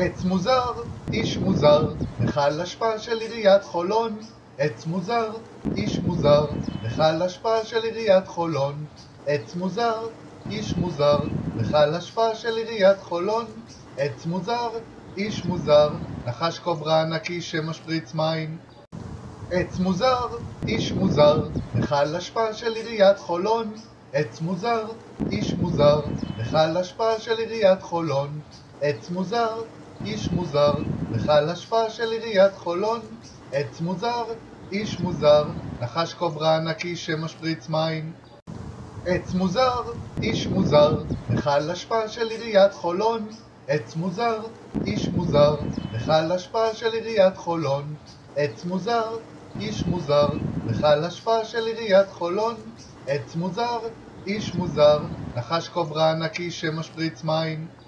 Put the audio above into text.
עץ מוזר, איש מוזר, מכל אשפה של עיריית חולון. עץ מוזר, איש מוזר, מכל אשפה של עיריית חולון. עץ מוזר, איש מוזר, מכל אשפה של עיריית חולון. עץ מוזר, איש מוזר, נחש קוברה ענקי שמשפריץ מים. עץ מוזר, איש מוזר, מכל אשפה של עיריית חולון. עץ מוזר, איש מוזר, מכל אשפה של עיריית חולון. עץ מוזר, איש מוזר, מכל אשפה של עיריית חולון. עץ מוזר, איש מוזר, נחש קוברה ענקי שמשפריץ מים. עץ מוזר, איש מוזר, מכל אשפה של עיריית חולון. עץ מוזר, איש מוזר, מכל אשפה של עיריית חולון. עץ מוזר, איש מוזר, מכל אשפה של עיריית חולון. עץ מוזר, איש מוזר, נחש קוברה ענקי שמשפריץ מים.